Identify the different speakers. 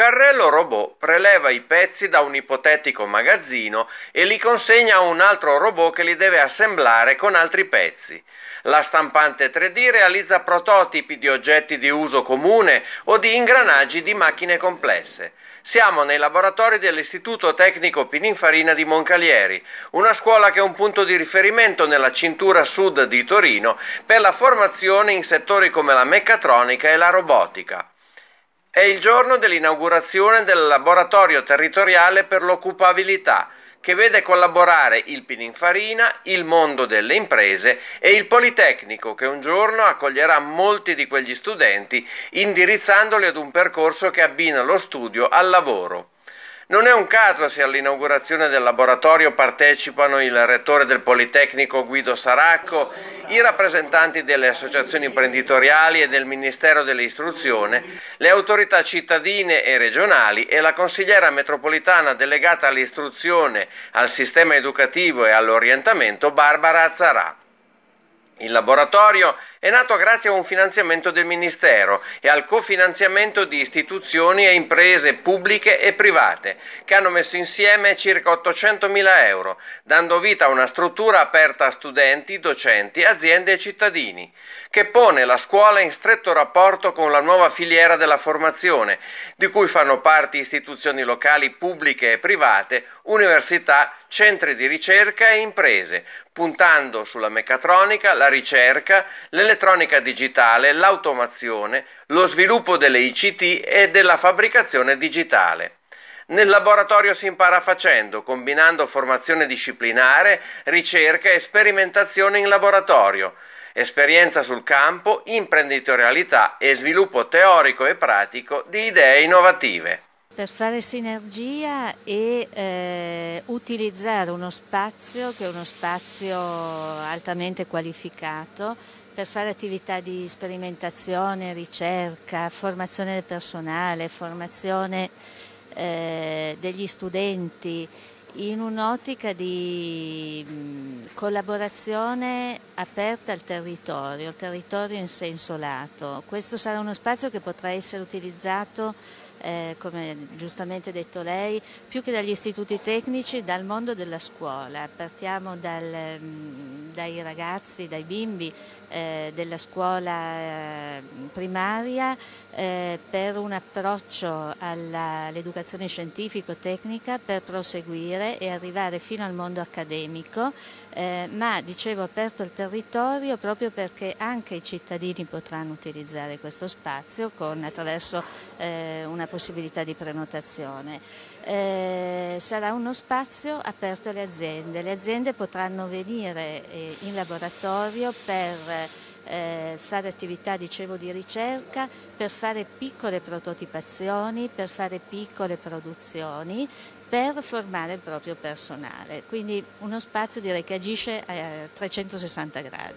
Speaker 1: carrello robot preleva i pezzi da un ipotetico magazzino e li consegna a un altro robot che li deve assemblare con altri pezzi. La stampante 3D realizza prototipi di oggetti di uso comune o di ingranaggi di macchine complesse. Siamo nei laboratori dell'Istituto Tecnico Pininfarina di Moncalieri, una scuola che è un punto di riferimento nella cintura sud di Torino per la formazione in settori come la meccatronica e la robotica. È il giorno dell'inaugurazione del laboratorio territoriale per l'occupabilità, che vede collaborare il Pininfarina, il mondo delle imprese e il Politecnico che un giorno accoglierà molti di quegli studenti indirizzandoli ad un percorso che abbina lo studio al lavoro. Non è un caso se all'inaugurazione del laboratorio partecipano il rettore del Politecnico Guido Saracco, i rappresentanti delle associazioni imprenditoriali e del Ministero dell'Istruzione, le autorità cittadine e regionali e la consigliera metropolitana delegata all'istruzione, al sistema educativo e all'orientamento Barbara Azzarà. Il laboratorio è nato grazie a un finanziamento del Ministero e al cofinanziamento di istituzioni e imprese pubbliche e private che hanno messo insieme circa 800 mila euro, dando vita a una struttura aperta a studenti, docenti, aziende e cittadini, che pone la scuola in stretto rapporto con la nuova filiera della formazione, di cui fanno parte istituzioni locali pubbliche e private, università, centri di ricerca e imprese, puntando sulla meccatronica, la ricerca, l'elettronica digitale, l'automazione, lo sviluppo delle ICT e della fabbricazione digitale. Nel laboratorio si impara facendo, combinando formazione disciplinare, ricerca e sperimentazione in laboratorio, esperienza sul campo, imprenditorialità e sviluppo teorico e pratico di idee innovative
Speaker 2: per fare sinergia e eh, utilizzare uno spazio che è uno spazio altamente qualificato per fare attività di sperimentazione, ricerca, formazione del personale, formazione eh, degli studenti in un'ottica di mh, collaborazione aperta al territorio, il territorio in senso lato. Questo sarà uno spazio che potrà essere utilizzato eh, come giustamente detto lei, più che dagli istituti tecnici, dal mondo della scuola. Partiamo dal, mm, dai ragazzi, dai bimbi eh, della scuola eh, primaria eh, per un approccio all'educazione scientifico-tecnica per proseguire e arrivare fino al mondo accademico, eh, ma dicevo aperto il territorio proprio perché anche i cittadini potranno utilizzare questo spazio con, attraverso eh, una possibilità di prenotazione. Eh, sarà uno spazio aperto alle aziende, le aziende potranno venire eh, in laboratorio per eh, fare attività dicevo, di ricerca, per fare piccole prototipazioni, per fare piccole produzioni, per formare il proprio personale. Quindi uno spazio direi che agisce a 360 gradi.